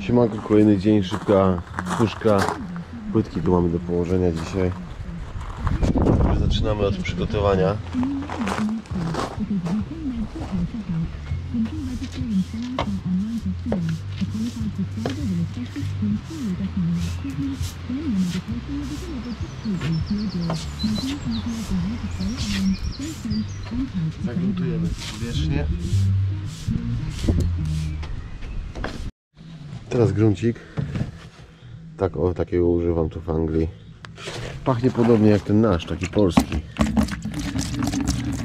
Siemanko, kolejny dzień, szybka puszka. Płytki tu mamy do położenia dzisiaj. Zaczynamy od przygotowania. Zagruntujemy powierzchnię. Teraz gruncik. Tak, o, takiego używam tu w Anglii. Pachnie podobnie jak ten nasz, taki polski.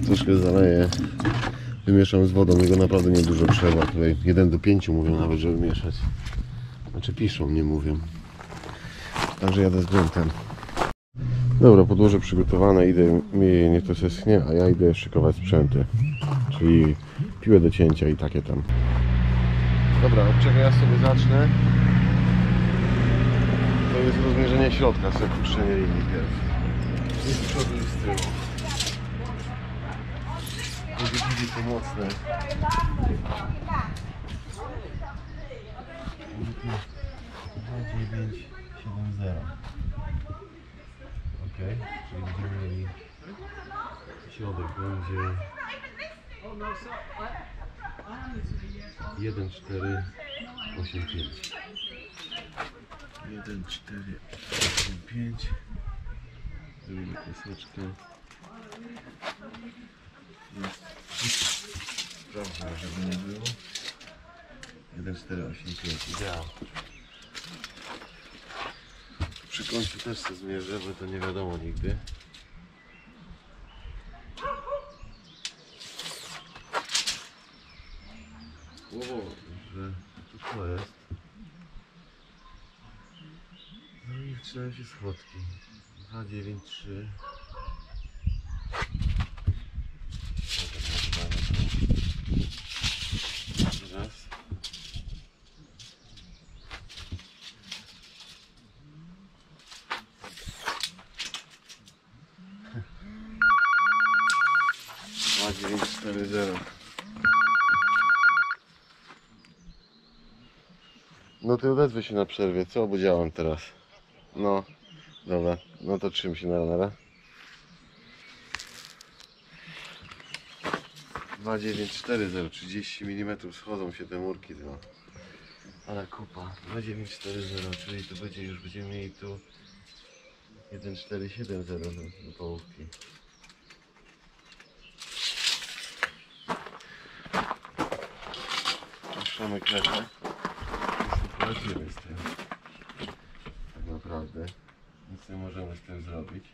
Troszkę zaleję. Wymieszam z wodą, jego naprawdę nie dużo trzeba. Tutaj 1 do 5 mówią nawet, żeby mieszać. Znaczy piszą, nie mówią. Także jadę z gruntem. Dobra, podłoże przygotowane, idę, mi niech to seschnie, a ja idę szykować sprzęty. Czyli piłę do cięcia i takie tam. Dobra, od ja sobie zacznę? To jest rozmierzenie środka, puszczenie linii pierw. I z przodu i z tyłu. Będzie bardziej pomocne. 2970. Ok, czyli będziemy mieli środek będzie 1, 4, 8, 5. 1, 4, 8, 5. Zrobimy kreseczkę. Jest. Sprawdzę, żeby nie było. 1, 4, 8, 5. Ideał. Przy końcu też sobie zmierzę, bo to nie wiadomo nigdy. O, że tu to jest. No i zaczynają się schodki. 2, No ty odezwę się na przerwie, co? Bo działam teraz. No, dobra. No to trzym się na nara. 2940, 30 mm schodzą się te murki, no. Ale kupa. 2940, czyli to będzie już, będziemy mieli tu 1470 do, do połówki. Puszczamy kresę. Poradzimy z tym. Tak naprawdę. Nic nie możemy z tym zrobić.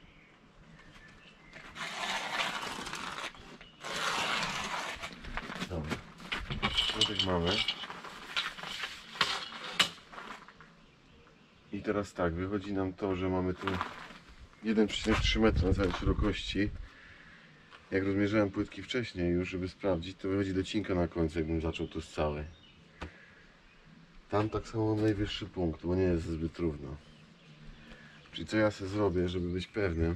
Dobra. Środek mamy. I teraz tak, wychodzi nam to, że mamy tu 1,3 metra na całej szerokości. Jak rozmierzałem płytki wcześniej już, żeby sprawdzić, to wychodzi docinka na końcu, jakbym zaczął tu z całej. Tam tak samo najwyższy punkt, bo nie jest zbyt równo. Czyli co ja sobie zrobię, żeby być pewnym,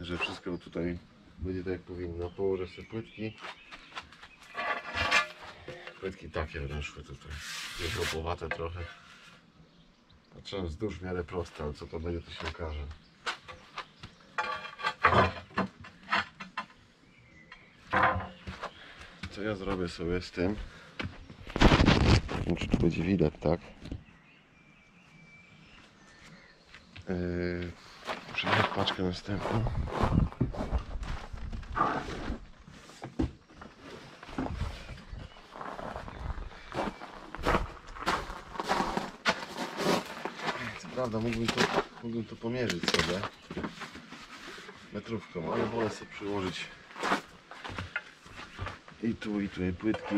że wszystko tutaj będzie tak jak powinno. Położę sobie płytki. Płytki takie szły tutaj. Niekropowate trochę. Patrzyłem wzdłuż w miarę proste, ale co to będzie to się okaże. Co ja zrobię sobie z tym? Wiem, czy tu będzie widać, tak? Yy, Przyjechać paczkę następną. Co prawda mógłbym to, mógłbym to pomierzyć sobie metrówką, ale wolę sobie przyłożyć i tu, i tu i płytki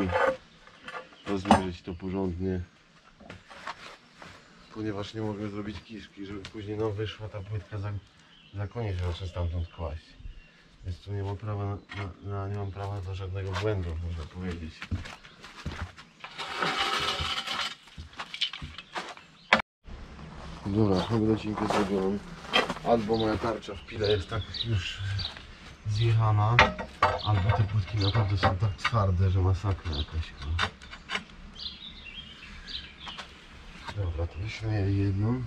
rozmierzyć to porządnie ponieważ nie mogę zrobić kiszki, żeby później nam wyszła ta płytka za, za koniec, zacznie stamtąd kłaść więc tu nie mam prawa na, na, nie mam prawa do żadnego błędu, można powiedzieć Dobra, mamy docinkę zrobioną. Albo moja tarcza w pile jest tak już zjechana, albo te płytki naprawdę są tak twarde, że masakra jakaś. Dobra, to wyślę jedną.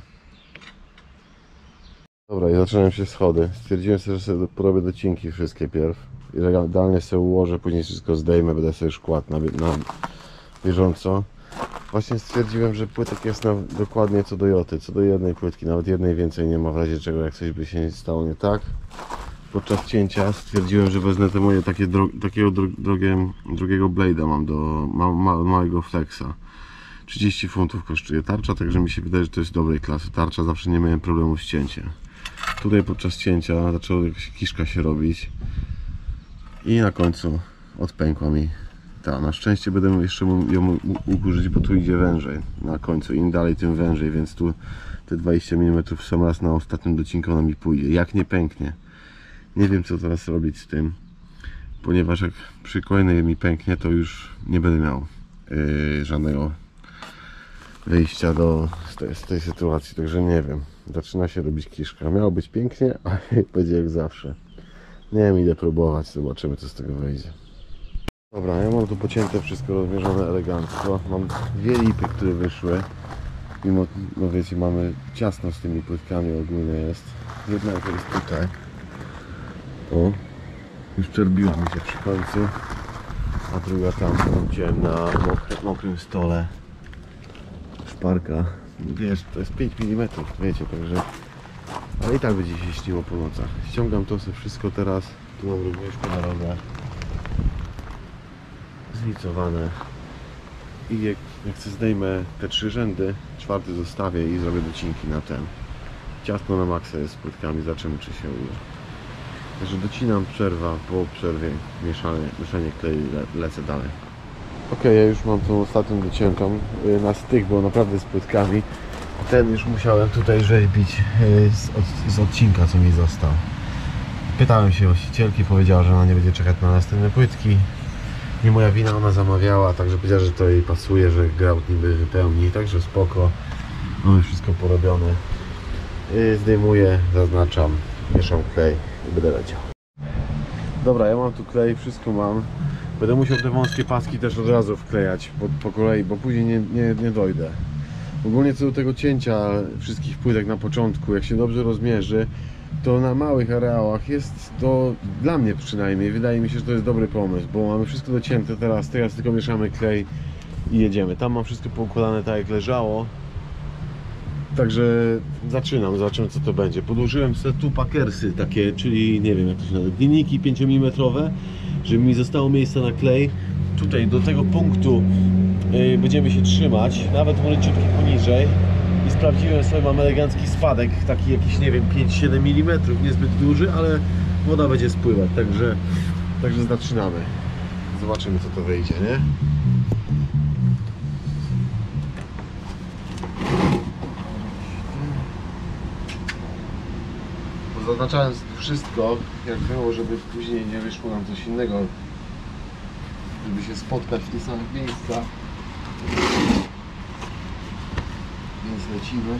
Dobra, i zaczynam się schody. Stwierdziłem sobie, że sobie porobię docinki wszystkie pierw. I legalnie sobie ułożę, później wszystko zdejmę, będę sobie już kładł na, na bieżąco. Właśnie stwierdziłem, że płytek jest na, dokładnie co do joty, co do jednej płytki, nawet jednej więcej nie ma w razie czego, jak coś by się stało nie tak. Podczas cięcia stwierdziłem, że wezmę te moje takie dro, takiego dro, drogie, drugiego blade'a mam do ma, ma, małego flexa. 30 funtów kosztuje tarcza, także mi się wydaje, że to jest dobrej klasy. Tarcza zawsze nie miałem problemu z cięciem. Tutaj podczas cięcia zaczęła jakaś kiszka się robić i na końcu odpękła mi ta. Na szczęście będę jeszcze ją mógł użyć, bo tu idzie wężej na końcu. Im dalej, tym wężej, więc tu te 20 mm w sam raz na ostatnim docinku ona mi pójdzie. Jak nie pęknie. Nie wiem co teraz robić z tym, ponieważ jak przy kolejnej mi pęknie, to już nie będę miał yy, żadnego wyjścia do, z, tej, z tej sytuacji, także nie wiem. Zaczyna się robić kiszka. Miało być pięknie, a będzie jak zawsze. Nie wiem, idę próbować, zobaczymy co z tego wyjdzie. Dobra, ja mam tu pocięte wszystko rozmierzone elegancko. Mam dwie lipy, które wyszły. Mimo, no wiecie, mamy ciasno z tymi płytkami ogólnie jest. Jedna jest tutaj. O, już czerbiła mi się przy końcu. A druga tam, wziąłem na mokry, mokrym stole. Szparka. Wiesz, to jest 5 mm, wiecie, także... Ale i tak będzie się śniło po nocach. Ściągam to sobie wszystko teraz. Tu mam również rogach. Zlicowane. I jak, jak chcę zdejmę te trzy rzędy, czwarty zostawię i zrobię docinki na ten. Ciasno na maksa jest z płytkami, zobaczymy czy się uda. Także docinam, przerwa, po przerwie mieszanie, mieszanie klei, le, lecę dalej. Ok, ja już mam tą ostatnią dociętą y, na styk, bo naprawdę z płytkami. Ten już musiałem tutaj rzeźbić y, z, od, z odcinka, co mi został. Pytałem się właścicielki, powiedziała, że ona nie będzie czekać na następne płytki. Nie moja wina, ona zamawiała, także powiedziała, że to jej pasuje, że grout niby wypełni, także spoko. Mamy wszystko porobione. Y, Zdejmuję, zaznaczam, mieszam klej i będę leciał. Dobra, ja mam tu klej, wszystko mam. Będę musiał te wąskie paski też od razu wklejać po, po kolei, bo później nie, nie, nie dojdę. Ogólnie co do tego cięcia wszystkich płytek na początku, jak się dobrze rozmierzy, to na małych areałach jest to, dla mnie przynajmniej, wydaje mi się, że to jest dobry pomysł, bo mamy wszystko docięte teraz, teraz tylko mieszamy klej i jedziemy. Tam mam wszystko poukładane tak jak leżało. Także zaczynam, zobaczymy co to będzie. Podłożyłem sobie tu pakersy takie, czyli nie wiem jak to się nazywa, linijki 5 mm, żeby mi zostało miejsce na klej. Tutaj do tego punktu yy, będziemy się trzymać, nawet może ciutki poniżej. I sprawdziłem sobie, mam elegancki spadek, taki jakiś nie wiem 5-7 mm, niezbyt duży, ale woda będzie spływać, także, także zaczynamy. Zobaczymy co to wyjdzie, nie? Zaznaczając wszystko, jak było, żeby później nie wyszło nam coś innego, żeby się spotkać w tych samych miejscach. Więc lecimy.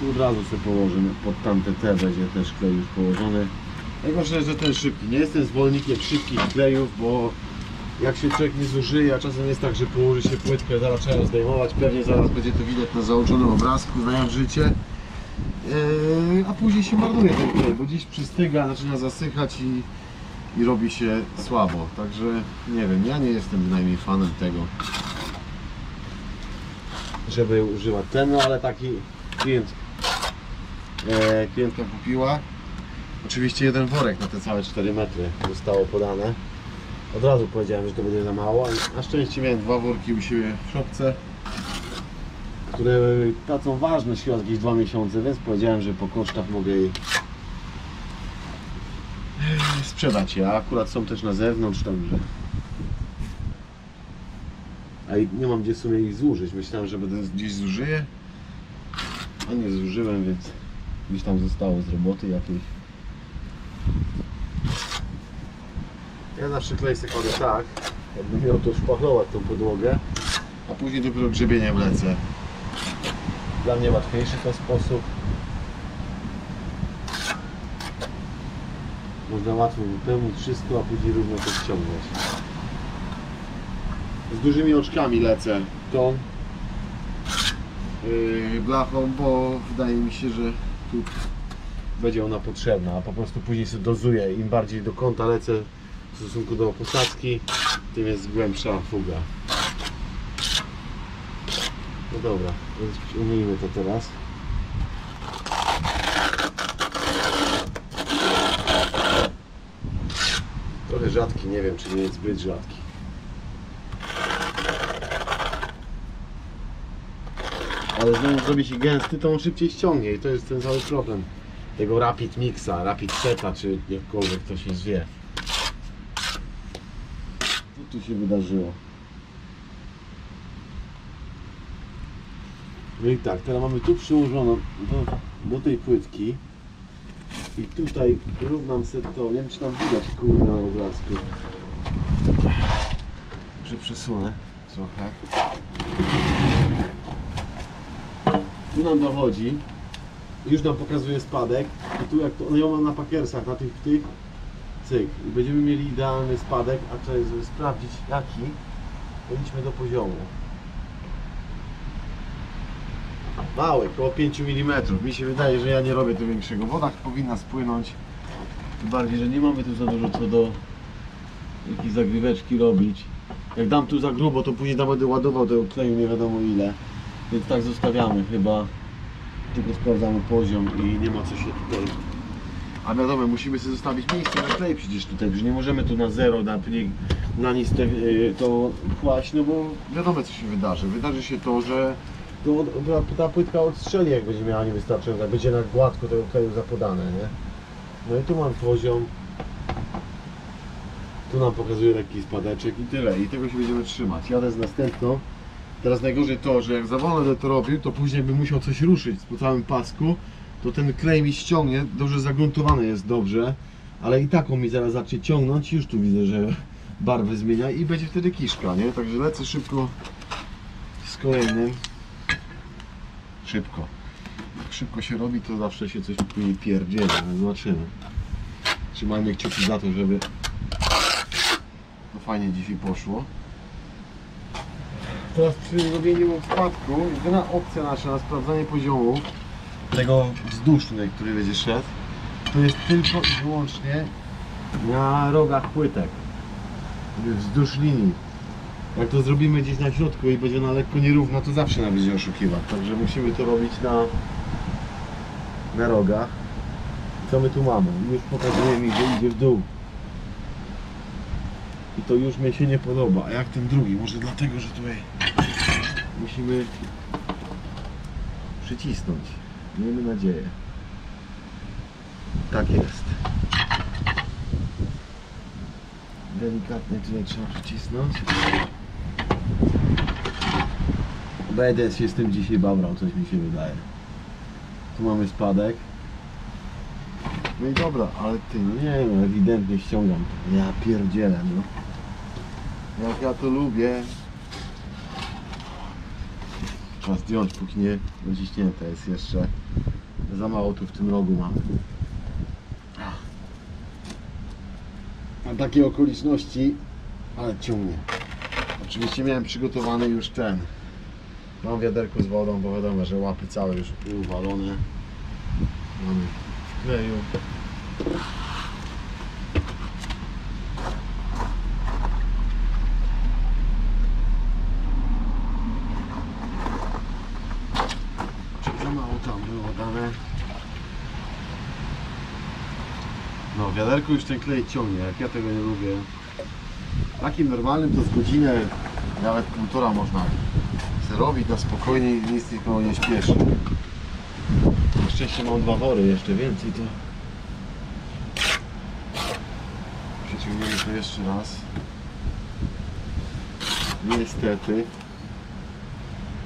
Tu od razu sobie położymy pod tamte T będzie też klej już położony. Najgorsze, że ten szybki. Nie jestem zwolennikiem szybkich klejów, bo jak się człowiek nie zużyje, a czasem jest tak, że położy się płytkę, zaraz trzeba ją zdejmować. Pewnie zaraz będzie to widać na załączonym obrazku, znając życie. Yy, a później się marnuje ten klej, bo gdzieś przystyga, zaczyna zasychać i, i robi się słabo. Także nie wiem, ja nie jestem bynajmniej fanem tego, żeby używać ten, no ale taki klient, e, klientka kupiła. Oczywiście jeden worek na te całe 4 metry zostało podane. Od razu powiedziałem, że to będzie za mało, ale na szczęście miałem dwa worki u siebie w szopce które tracą ważność chyba jakieś dwa miesiące, więc powiedziałem, że po kosztach mogę jej sprzedać. Je, a akurat są też na zewnątrz, także. A nie mam gdzie w sumie ich zużyć, myślałem, że będę gdzieś zużyję. A nie zużyłem, więc gdzieś tam zostało z roboty jakiejś. Ja zawsze kleję sobie tak, jakbym miał to szpachlować tą podłogę a później dopiero grzebieniem lecę dla mnie łatwiejszy ten sposób. Można łatwo wypełnić wszystko, a później równo to ściągnąć. Z dużymi oczkami lecę. To yy, blachą, bo wydaje mi się, że tu będzie ona potrzebna, a po prostu później sobie dozuję. Im bardziej do kąta lecę w stosunku do posadzki, tym jest głębsza fuga. No dobra, więc umyjmy to teraz. Trochę rzadki, nie wiem czy nie jest zbyt rzadki. Ale znowu zrobi się gęsty, to on szybciej ściągnie i to jest ten cały problem tego Rapid Mixa, Rapid Seta, czy jakkolwiek to się zwie. Co tu się wydarzyło? No i tak, teraz mamy tu przyłożoną do, do tej płytki i tutaj równam sobie to, nie wiem czy tam widać kurde na obrazku. Że przesunę trochę. Tu nam dochodzi, już nam pokazuje spadek i tu jak to, no ja mam na pakersach, na tych, tych, cyk i będziemy mieli idealny spadek, a trzeba sprawdzić jaki, powinniśmy do poziomu. Mały, około 5 mm. Mi się wydaje, że ja nie robię tu większego. Woda powinna spłynąć. Tym bardziej, że nie mamy tu za dużo co do jakiejś zagryweczki robić. Jak dam tu za grubo, to później tam ładował tego kleju nie wiadomo ile. Więc tak zostawiamy chyba. Tylko sprawdzamy poziom i nie ma co się tutaj... A wiadomo, musimy sobie zostawić miejsce na klej przecież tutaj, że nie możemy tu na zero, na, na nic te, y, to kłaść, no bo wiadomo co się wydarzy. Wydarzy się to, że to, ta, płytka odstrzeli jak będzie miała niewystarczająco, będzie na gładko tego kleju zapodane, nie? No i tu mam poziom. Tu nam pokazuje lekki spadeczek i tyle. I tego się będziemy trzymać. Jadę z następną. Teraz najgorzej to, że jak za wolno to robił, to później bym musiał coś ruszyć po całym pasku, to ten klej mi ściągnie, dobrze zagruntowany jest dobrze, ale i tak on mi zaraz zacznie ciągnąć, już tu widzę, że barwy zmienia i będzie wtedy kiszka, nie? Także lecę szybko z kolejnym. Szybko. Jak szybko się robi, to zawsze się coś później pierdzieli, ale zobaczymy. Trzymajmy kciuki za to, żeby to fajnie dzisiaj poszło. Teraz przy robieniu spadku, jedyna opcja nasza na sprawdzanie poziomu tego wzdłuż który będzie szedł, to jest tylko i wyłącznie na rogach płytek. Wzdłuż linii. Jak to zrobimy gdzieś na środku i będzie na lekko nierówno, to zawsze nam będzie oszukiwać. Także musimy to robić na, na rogach. Co my tu mamy? Już pokazuje mi, że idzie w dół. I to już mi się nie podoba. A jak ten drugi? Może dlatego, że tutaj musimy przycisnąć. Miejmy nadzieję. Tak jest. Delikatnie tutaj trzeba przycisnąć. Będę się z tym dzisiaj babrał, coś mi się wydaje. Tu mamy spadek. No i dobra, ale ty, no nie no, ewidentnie ściągam. Ja pierdzielę, no. Jak ja to lubię. Trzeba zdjąć, póki nie dociśnięte jest jeszcze. Za mało tu w tym rogu mam. Na takie okoliczności, ale ciągnie. Oczywiście miałem przygotowany już ten. Mam wiaderko z wodą, bo wiadomo, że łapy całe już uwalone. Mamy w kleju. Czy za mało tam było dane? No, wiaderko już ten klej ciągnie, jak ja tego nie lubię. Takim normalnym to z godzinę, nawet półtora można robić na spokojnie i nic nikogo nie śpieszy. Na szczęście mam dwa wory, jeszcze więcej to... Przeciągniemy to jeszcze raz. Niestety.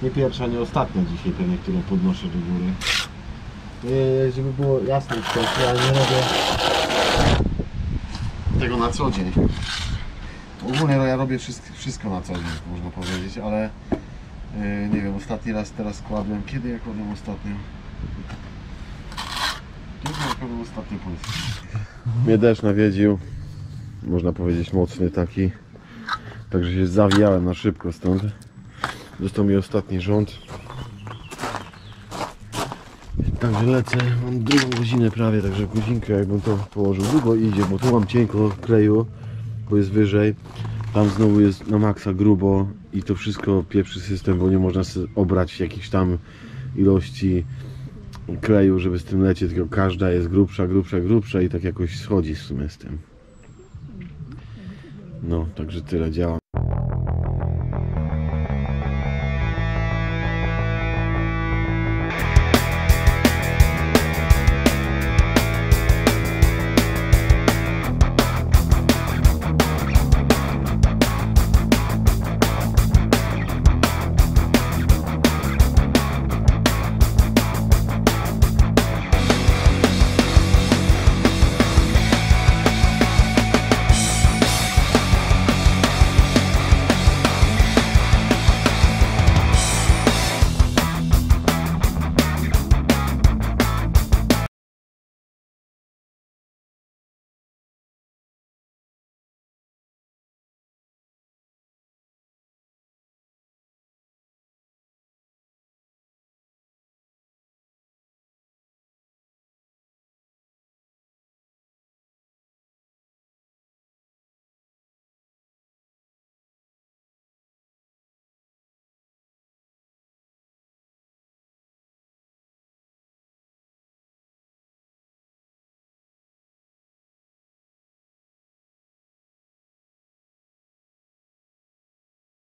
Nie pierwsza, nie ostatnia dzisiaj pewnie, którą podnoszę do góry. Żeby było jasne, to ja nie robię tego na co dzień. Ogólnie no, ja robię wszystko, na co dzień, można powiedzieć, ale nie wiem, ostatni raz teraz kładłem. Kiedy ja kładłem ostatnio? Kiedy ja kładłem ostatnio płytkę? Mnie deszcz nawiedził, można powiedzieć mocny taki, także się zawijałem na szybko stąd. Został mi ostatni rząd. Także lecę, mam drugą godzinę prawie, także godzinkę jakbym to położył. Długo idzie, bo tu mam cienko kleju, bo jest wyżej. Tam znowu jest na maksa grubo i to wszystko pieprzy system, bo nie można obrać jakichś tam ilości kleju, żeby z tym lecieć, tylko każda jest grubsza, grubsza, grubsza i tak jakoś schodzi w sumie z tym. No, także tyle działa.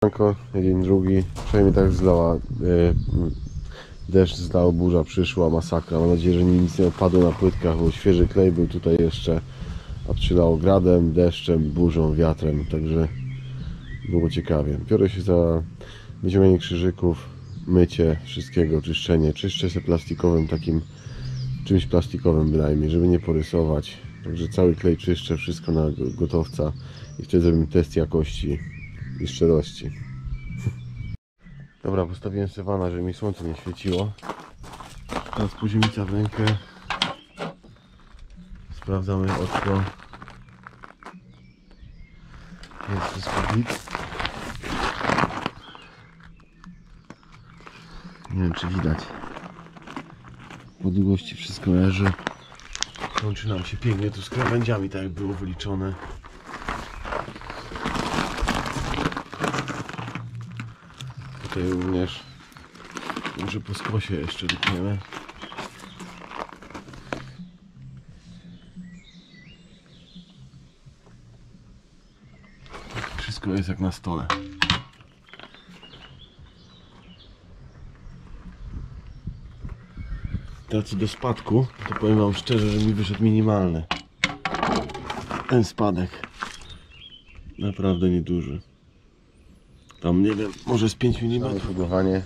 Siemanko, Dzień drugi, przynajmniej tak zlała. m, Deszcz zlał, burza przyszła, masakra. Mam nadzieję, że nic nie odpadło na płytkach, bo świeży klej był tutaj jeszcze. A przylało gradem, deszczem, burzą, wiatrem, także było ciekawie. Biorę się za wyciąganie krzyżyków, mycie wszystkiego, czyszczenie. Czyszczę się plastikowym takim, czymś plastikowym bynajmniej, żeby nie porysować. Także cały klej czyszczę, wszystko na go- gotowca i wtedy zrobimy test jakości i szczerości. Dobra, postawiłem Sewana, żeby mi słońce nie świeciło. Teraz poziomica w rękę. Sprawdzamy oczko. Jest wszystko git. Nie wiem czy widać. Po długości wszystko leży. Kończy nam się pięknie tu z krawędziami, tak jak było wyliczone. Tutaj również może po skosie jeszcze wytniemy. Wszystko jest jak na stole. Teraz do spadku, to powiem wam szczerze, że mi wyszedł minimalny. Ten spadek. Naprawdę nieduży. Tam nie wiem, może z 5 mm. Fugowanie.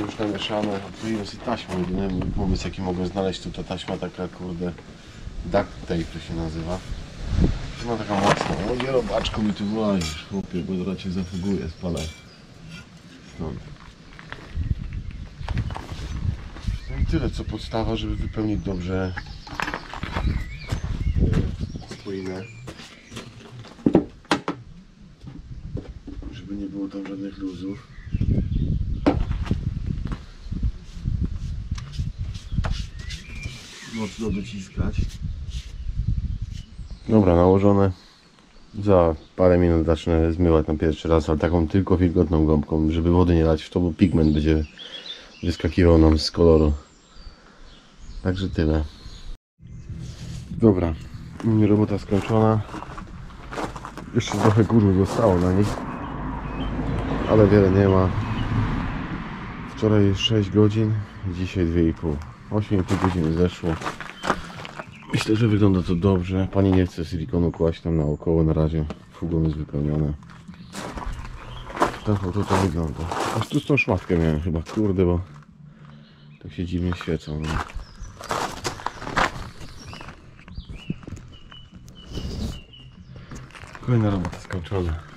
Już namieszane. Odkleiłem sobie taśmą. Jedyny pomysł jaki mogłem znaleźć to ta taśma taka kurde duct tape to się nazywa. Ona taka mocna. No nie robaczko mi tu włazisz, chłopie, bo zaraz cię zafuguje, spadaj. Stąd. No i tyle co podstawa, żeby wypełnić dobrze e, spoinę. Żeby nie było tam żadnych luzów. Mocno dociskać. Dobra, nałożone. Za parę minut zacznę zmywać na pierwszy raz, ale taką tylko wilgotną gąbką, żeby wody nie lać w to, bo pigment będzie wyskakiwał nam z koloru. Także tyle. Dobra, robota skończona. Jeszcze trochę kurzu zostało na niej, ale wiele nie ma. Wczoraj 6 godzin, dzisiaj 2,5. 8,5 godziny zeszło. Myślę, że wygląda to dobrze. Pani nie chce silikonu kłaść tam naokoło na razie. Fugą jest wypełnione. Tak oto to wygląda. Aż tu z tą szmatkę miałem chyba, kurde, bo tak się dziwnie świecą. No. Kolejna robota skończona.